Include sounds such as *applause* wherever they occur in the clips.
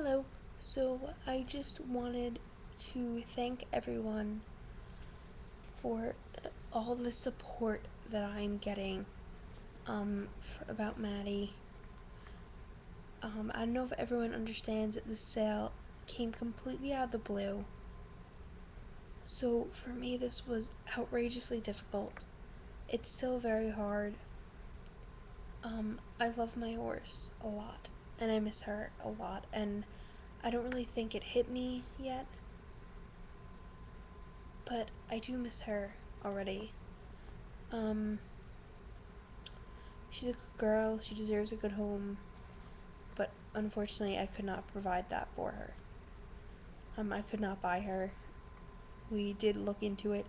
Hello. So I just wanted to thank everyone for all the support that I'm getting um, for, about Maddie. Um, I don't know if everyone understands that the sale came completely out of the blue. So for me, this was outrageously difficult. It's still very hard. Um, I love my horse a lot, and I miss her a lot, and I don't really think it hit me yet. But I do miss her already. Um, she's a good girl, she deserves a good home, but unfortunately, I could not provide that for her. Um, I could not buy her. We did look into it,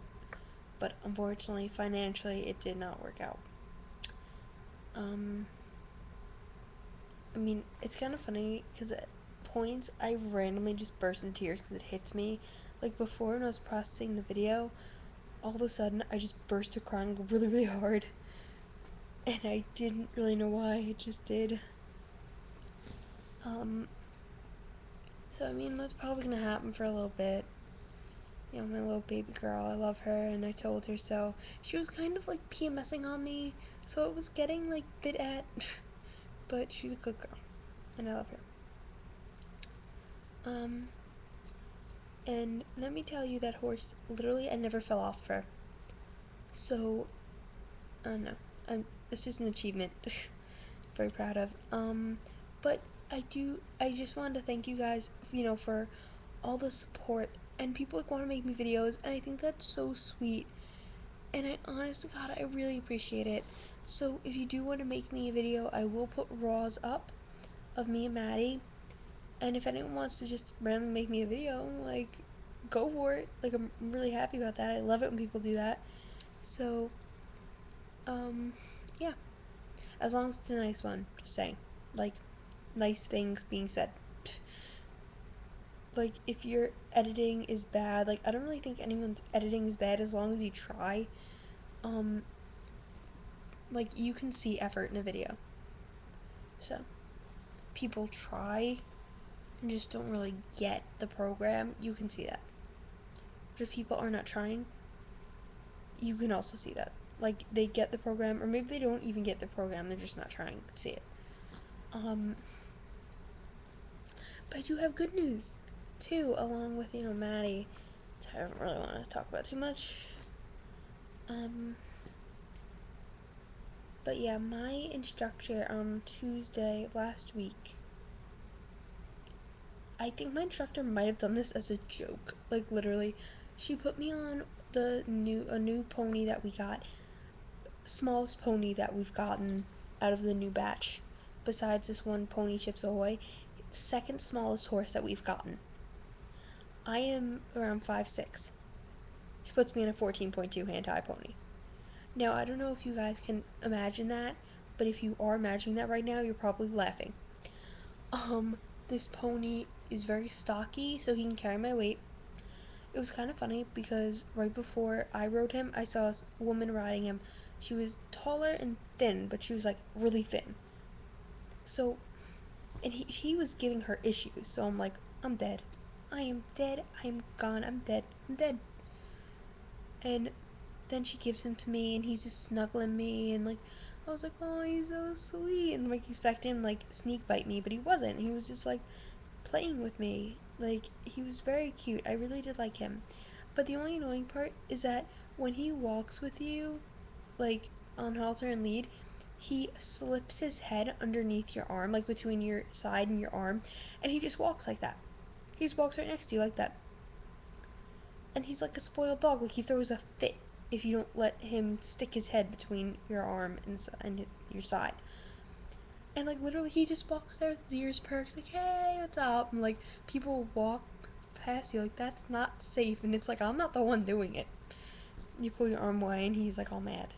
but unfortunately, financially, it did not work out. Um, I mean, it's kind of funny because at points I randomly just burst in tears because it hits me. Like before, when I was processing the video, all of a sudden I just burst to crying really, really hard. And I didn't really know why, it just did. Um, so, I mean, that's probably gonna happen for a little bit. You know, my little baby girl, I love her, and I told her so. She was kind of like PMSing on me, so it was getting like bit at. *laughs* but she's a good girl, and I love her. Um, and let me tell you, that horse, literally, I never fell off her. So, I don't know. I'm, this is an achievement. *laughs* Very proud of. Um, but I do, I just wanted to thank you guys, you know, for all the support. And people like want to make me videos, and I think that's so sweet. And I, honest to God, I really appreciate it. So if you do want to make me a video, I will put raws up of me and Maddie. And if anyone wants to just randomly make me a video, like, go for it. Like, I'm really happy about that. I love it when people do that. So, um, yeah. As long as it's a nice one, just saying. Like, nice things being said. *laughs* Like, if your editing is bad, like, I don't really think anyone's editing is bad as long as you try. Um, like, you can see effort in a video. So, people try and just don't really get the program, you can see that. But if people are not trying, you can also see that. Like they get the program, or maybe they don't even get the program, they're just not trying to see it. Um, but I do have good news, too, along with, you know, Maddie, which I don't really want to talk about too much. Um, but yeah, my instructor on Tuesday last week I think my instructor might have done this as a joke. Like literally, she put me on the new a new pony that we got, smallest pony that we've gotten out of the new batch, besides this one pony Chips Ahoy, second smallest horse that we've gotten. I am around five six. She puts me in a fourteen point two hand tie pony. Now I don't know if you guys can imagine that, but if you are imagining that right now, you're probably laughing. Um, this pony is very stocky, so he can carry my weight. It was kind of funny because right before I rode him, I saw a woman riding him. She was taller and thin, but she was like really thin. So, and he, he was giving her issues. So I'm like, I'm dead. I am dead. I am gone. I'm dead. I'm dead. And then she gives him to me, and he's just snuggling me, and like, I was like, oh, he's so sweet, and like expecting him like sneak bite me, but he wasn't. He was just like playing with me. Like, he was very cute. I really did like him. But the only annoying part is that when he walks with you, like, on halter and lead, he slips his head underneath your arm, like between your side and your arm, and he just walks like that. He just walks right next to you like that. And he's like a spoiled dog. Like, he throws a fit if you don't let him stick his head between your arm and, and your side. And like literally, he just walks there with his ears perked, like, "Hey, what's up?" And like people walk past you, like that's not safe. And it's like I'm not the one doing it. You pull your arm away, and he's like all mad.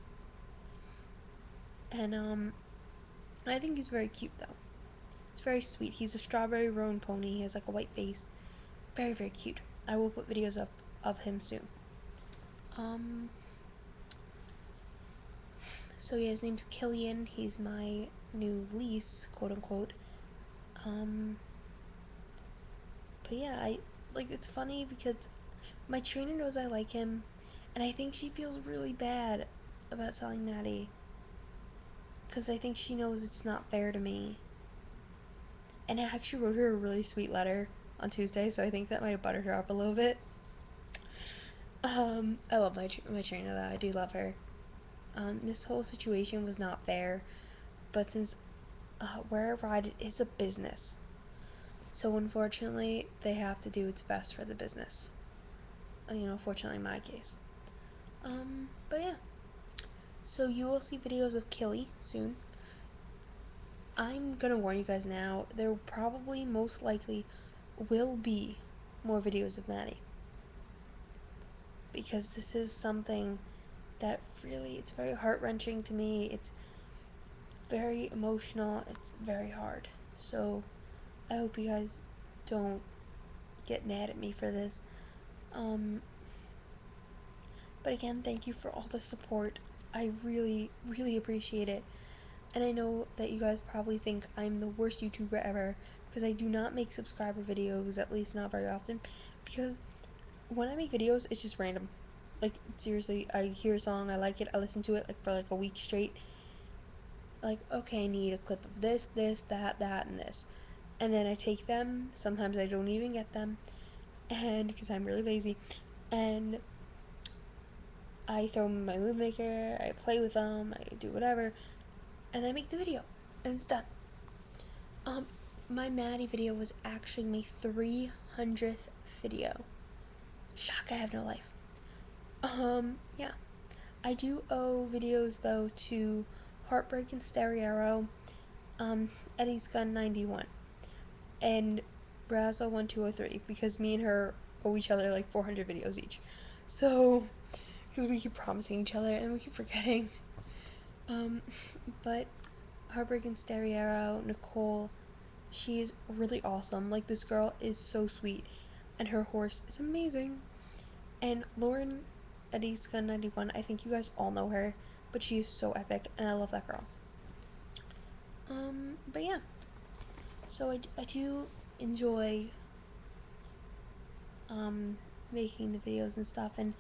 And um, I think he's very cute though. Very sweet. He's a strawberry roan pony. He has like a white face. Very very cute. I will put videos up of him soon. Um. So yeah, his name's Killian. He's my new lease, quote unquote. Um, but yeah, I like it's funny because my trainer knows I like him, and I think she feels really bad about selling Maddie. Because I think she knows it's not fair to me. And I actually wrote her a really sweet letter on Tuesday, so I think that might have buttered her up a little bit. Um, I love my my trainer though. I do love her. Um, this whole situation was not fair, but since uh, where I ride is a business, so unfortunately they have to do its best for the business. Uh, you know, fortunately in my case. Um, but yeah. So you will see videos of Killy soon. I'm gonna warn you guys now. There probably most likely will be more videos of Maddie. Because this is something that really it's very heart-wrenching to me. It's very emotional. It's very hard. So i hope you guys don't get mad at me for this. Um, but again thank you for all the support. I really really appreciate it and i know that you guys probably think i'm the worst youtuber ever because i do not make subscriber videos at least not very often because when I make videos, it's just random. Like seriously, I hear a song, I like it, I listen to it like for like a week straight. Like, okay, I need a clip of this, this, that, that, and this. And then I take them. Sometimes I don't even get them. And because I'm really lazy. And I throw them in my mood maker, I play with them, I do whatever. And I make the video. And it's done. Um, my Maddie video was actually my 300th video. Shock, I have no life. Um, yeah. I do owe videos, though, to Heartbreak and Stereo, um, Eddie's Gun 91, and Brazo 1203, because me and her owe each other like 400 videos each. So, because we keep promising each other and we keep forgetting. Um, but and Stereo, Nicole, she's really awesome. Like, this girl is so sweet and her horse is amazing. And Lauren Gun 91, I think you guys all know her, but she's so epic, and I love that girl. Um, but yeah. So I, I do enjoy um, making the videos and stuff, and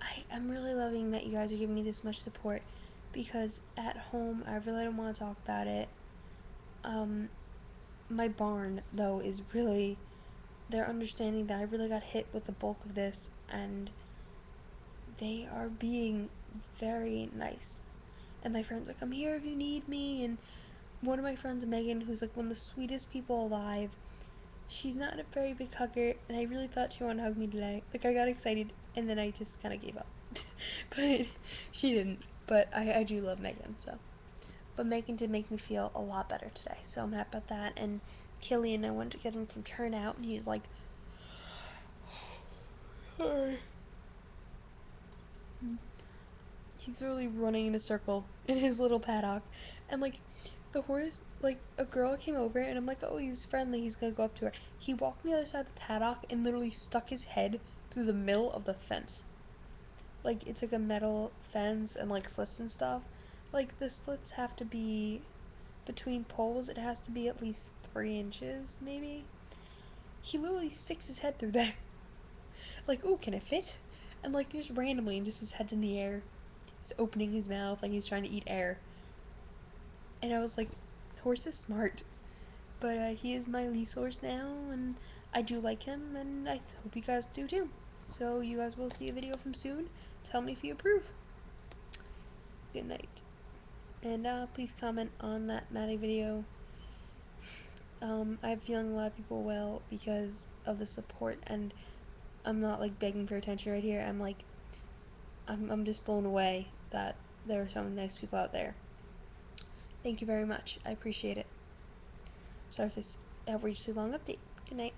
I, I'm really loving that you guys are giving me this much support because at home I really don't want to talk about it. Um, my barn, though, is really they're understanding that I really got hit with the bulk of this and they are being very nice. And my friend's like, I'm here if you need me. And one of my friends, Megan, who's like one of the sweetest people alive, she's not a very big hugger, and I really thought she wanted to hug me today. Like, I got excited, and then I just kind of gave up. *laughs* but she didn't. But I, I do love Megan, so. But Megan did make me feel a lot better today, so I'm happy about that. And Killian, I went to get him some turnout, and he's like, *sighs* sorry. He's really running in a circle in his little paddock, and like, the horse, like, a girl came over, and I'm like, oh, he's friendly, he's gonna go up to her. He walked on the other side of the paddock and literally stuck his head through the middle of the fence. Like, it's like a metal fence and like slits and stuff. Like, the slits have to be between poles, it has to be at least three inches, maybe. He literally sticks his head through there. *laughs* Like, oh, can it fit? And like just randomly, and just his head's in the air. He's opening his mouth like he's trying to eat air. And I was like, horse is smart. But uh, he is my lease horse now, and I do like him, and I hope you guys do too. So you guys will see a video from soon. Tell me if you approve. Good night. And uh, please comment on that Maddie video. Um, I have a feeling a lot of people will because of the support, and I'm not like begging for attention right here. I'm like, I'm, I'm just blown away that there are so many nice people out there. Thank you very much. I appreciate it. Sorry if this outrageously long update. Good night.